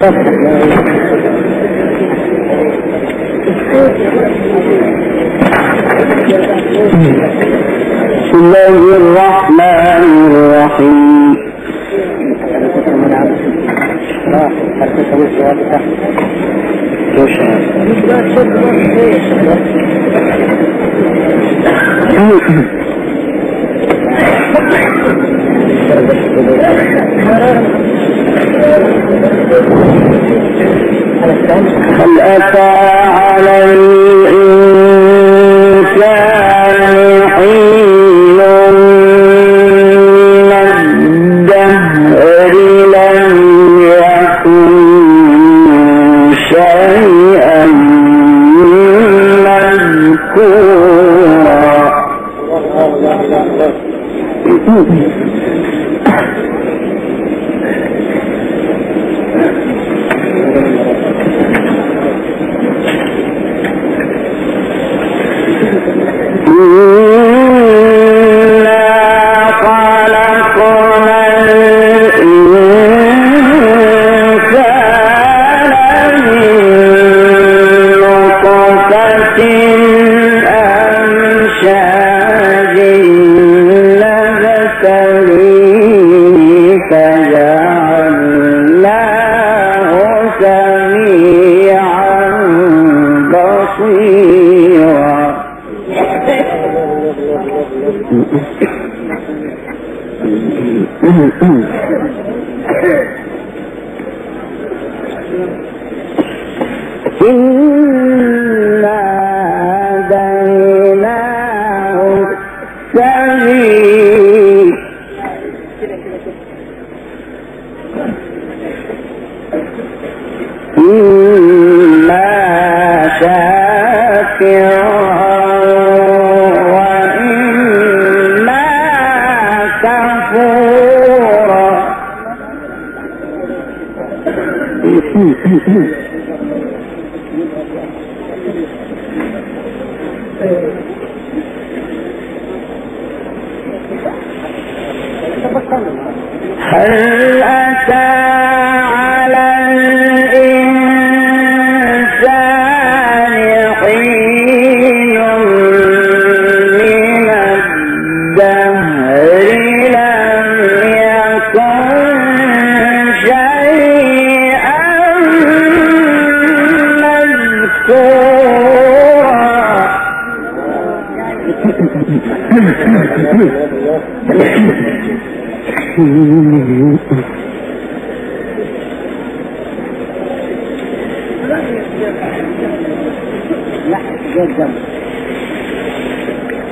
بسم الله الرحمن الرحيم Thank you. هل أتى على الإنسان. Mm-hmm. هل أتى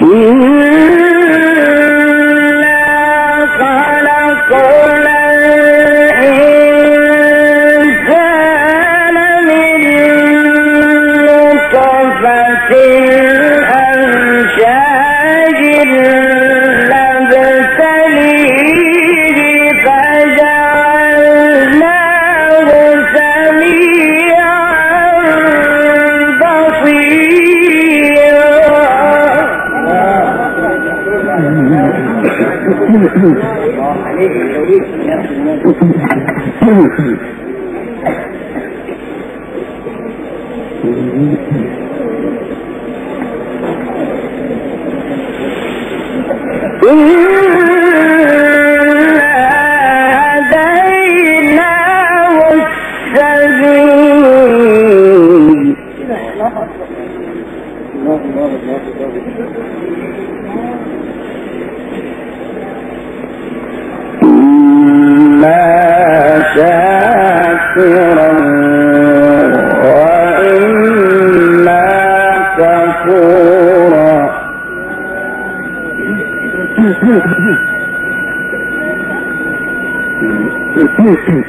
Yeah. Mm-hmm. Mm-hmm.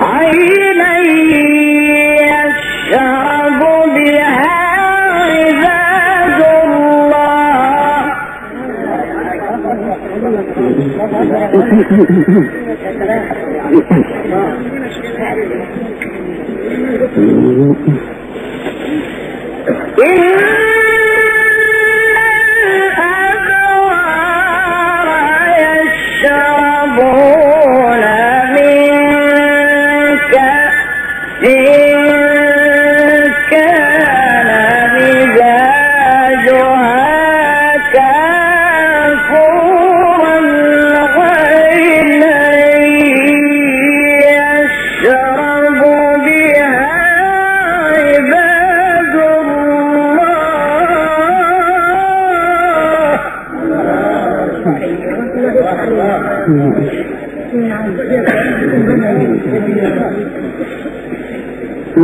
عينا يشرب بها عباد الله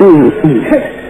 嗯嗯。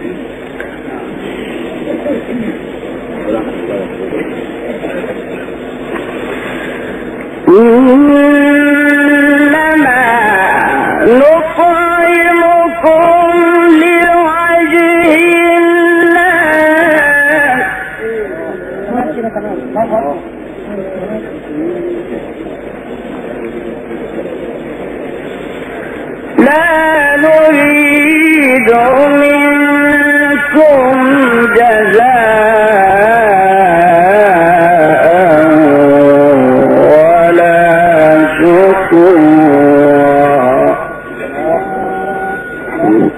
Thank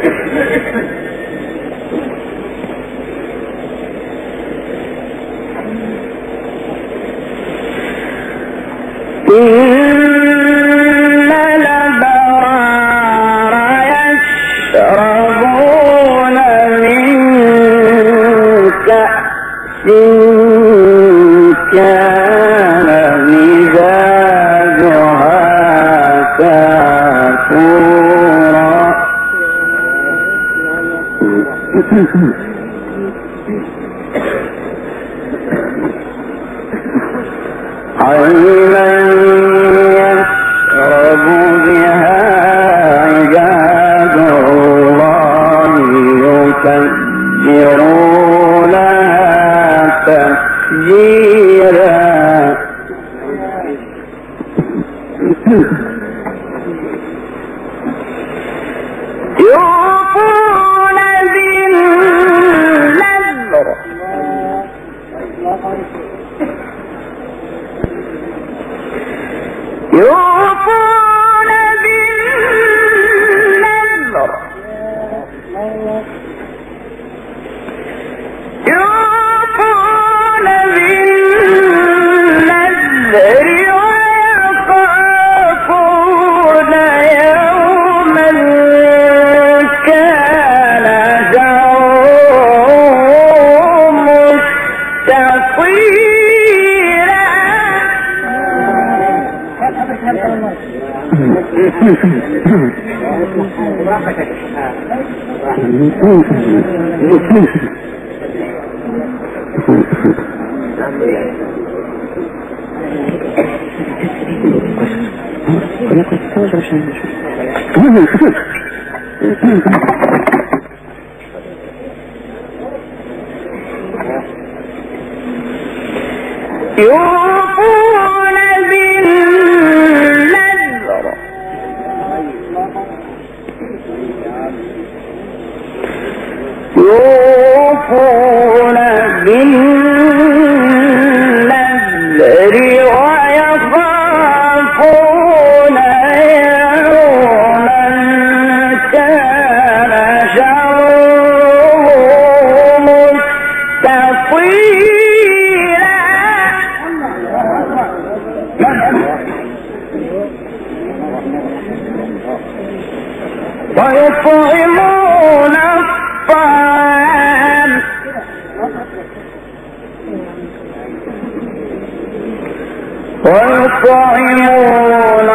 you. Я тоже очень بالنذر ويطعمون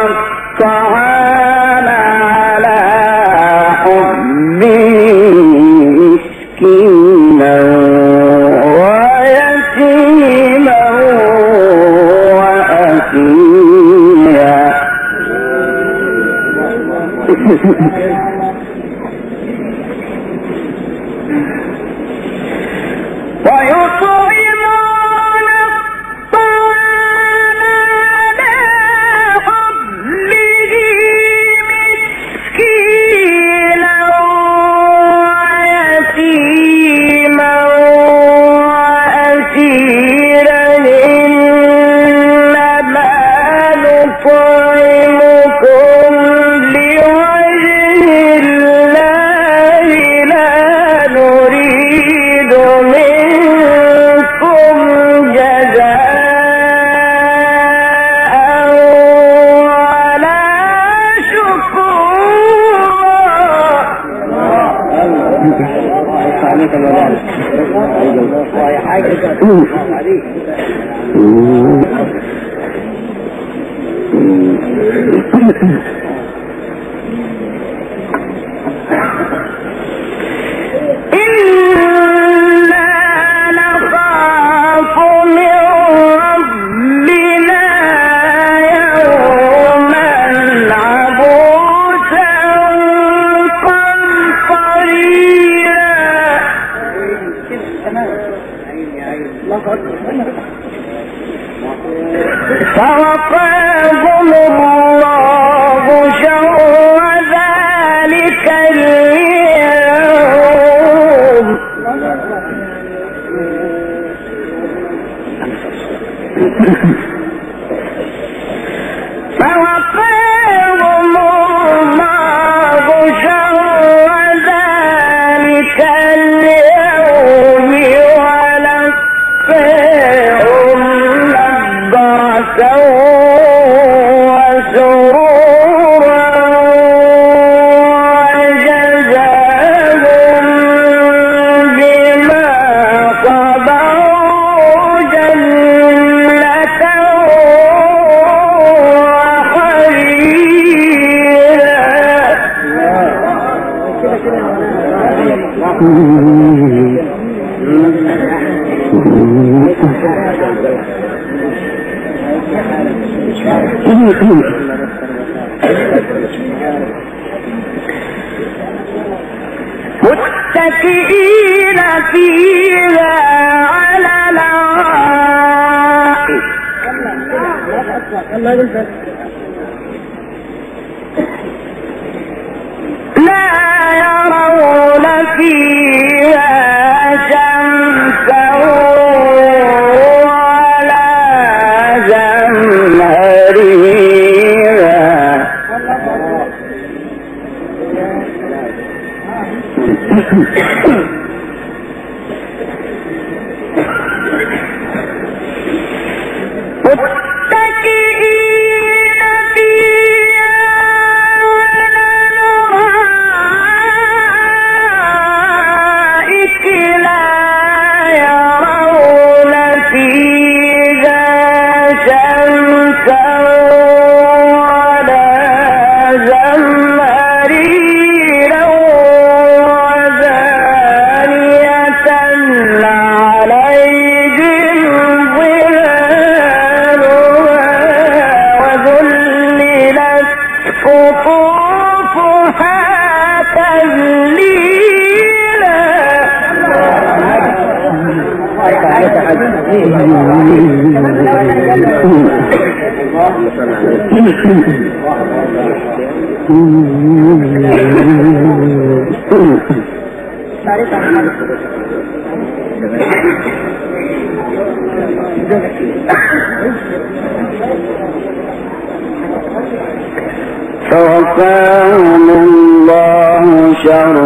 for لا يرون فيها شمسا ولا زمهريرا فوقاهم الله شر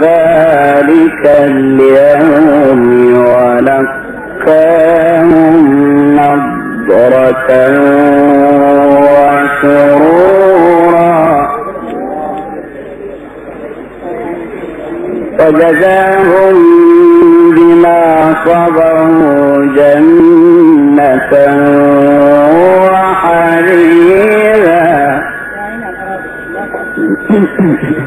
ذلك اليوم ولقاهم نضرة وسرورا وجزاهم بما صبروا جنة وحريرا.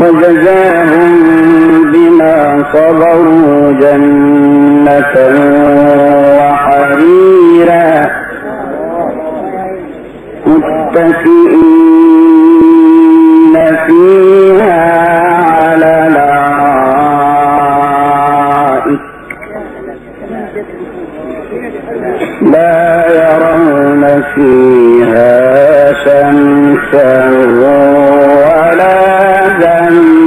وجزاهم بما صبروا جنة وحريرا. فيها شمسا ولا زمهريرا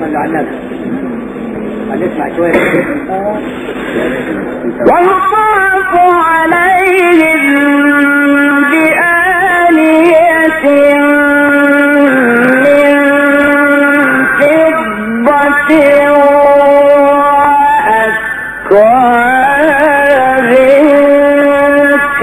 صلى على على شوية عليهم بآلية من فضة وأكواب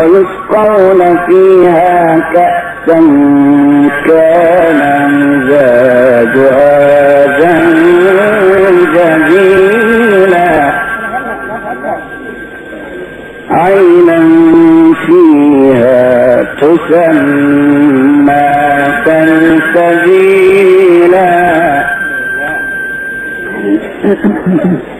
ويسقون فيها كأسا كان مزاجها زنجبيلا. عينا فيها تسمى سلسبيلا.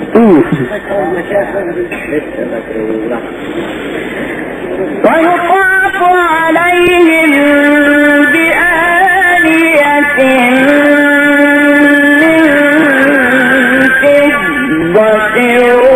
ويطاف عليهم بآنية من فضة